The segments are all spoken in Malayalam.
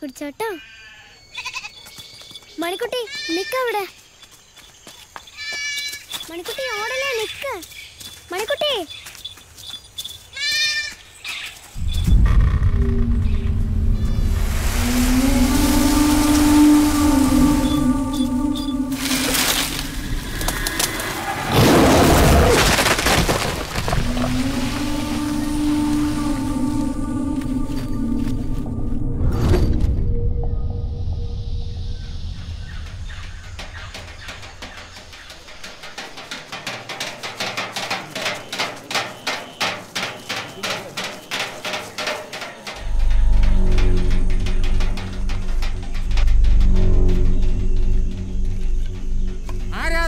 പിടിച്ചോട്ടോ മണിക്കുട്ടി നിക്ക അവിടെ. മണിക്കുട്ടി ഓടല്ലേ നിക്ക്. മണിക്കുട്ടി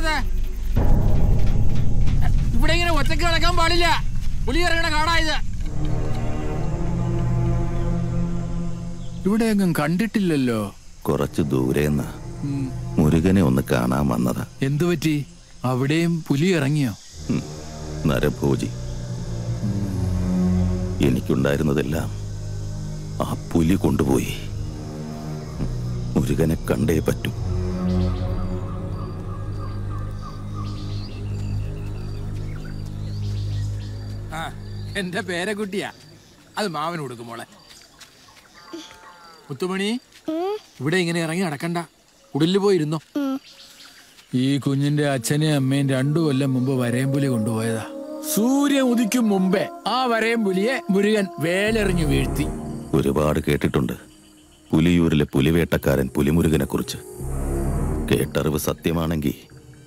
ആരാത് ഇവിടെ ഇങ്ങനെ ഒറ്റയ്ക്ക് കിടക്കാൻ പാടില്ല. പുലി ഇറങ്ങണ കാടായത് ഇവിടെ എങ്ങും കണ്ടിട്ടില്ലല്ലോ. കുറച്ച് ദൂരേന്ന് മുരുകനെ ഒന്ന് കാണാൻ വന്നതാ. എന്തു പറ്റി? അവിടെയും പുലി ഇറങ്ങിയോ. നരഭോജി. എനിക്കുണ്ടായിരുന്നതെല്ലാം ആ പുലി കൊണ്ടുപോയി. മുരുകനെ കണ്ടേ പറ്റൂ. ആ എന്റെ പേരക്കുട്ടിയാ. അത് മാവന് കൊടുക്കും മോളെ. മുത്തുമണി ഇവിടെ ഇങ്ങനെ ഇറങ്ങി നടക്കണ്ട. കുടിൽ പോയിരുന്നോ? ഈ കുഞ്ഞിന്റെ അച്ഛനെയും അമ്മയും രണ്ടു കൊല്ലം മുമ്പ് വരയമ്പുലി കൊണ്ടുപോയതാ. സൂര്യൻ ഉദിക്കും മുമ്പേ ആ വരയമ്പുലിയെ മുരുകൻ വേലെറിഞ്ഞു വീഴ്ത്തി. ഒരുപാട് കേട്ടിട്ടുണ്ട്. പുലിയൂരിലെ പുലിവേട്ടക്കാരൻ പുലിമുരുകനെ കുറിച്ച്. കേട്ടറിവ് സത്യമാണെങ്കിൽ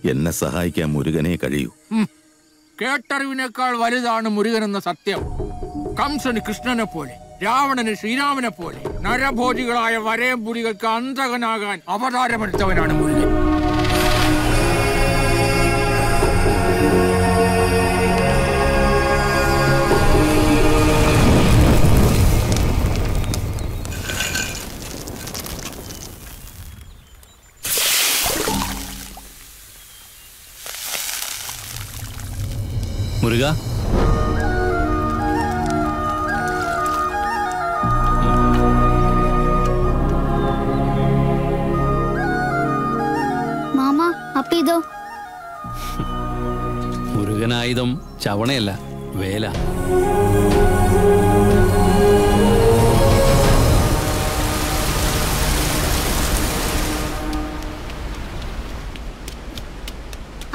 എന്നെ സഹായിക്കാൻ മുരുകനെ കഴിയൂ. കേട്ടറിവിനേക്കാൾ വലുതാണ് മുരുകൻ എന്ന സത്യം. കംസന് കൃഷ്ണനെ പോലെ രാവണന് ശ്രീരാമനെ പോലെ നരഭോജികളായ വരയം പുലികൾക്ക് അന്തകനാകാൻ അവതാരമെടുത്തവനാണ് മുരുകൻ. മുരുക. മാമ അപ്പൊ ഇതോ? മുരുകനായുധം ചവണയല്ല വേല.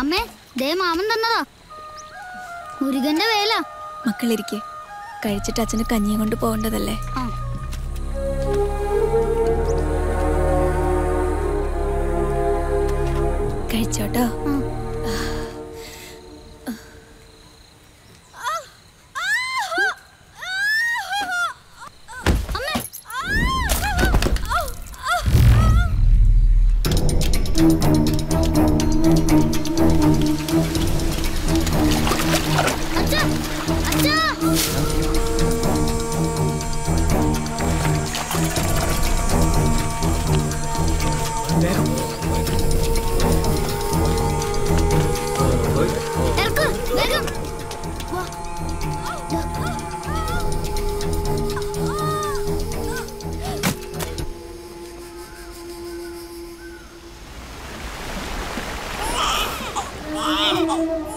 അമ്മേ ദേ മാമൻ തന്നതാ. മുരുകന്റെ വേല. മക്കളിരിക്കെ. കഴിച്ചിട്ട് അച്ഛന് കഞ്ഞിയും കൊണ്ട് പോകേണ്ടതല്ലേ? ആ. കഴിച്ചോട്ടോ? down. Elka, let him. Oh!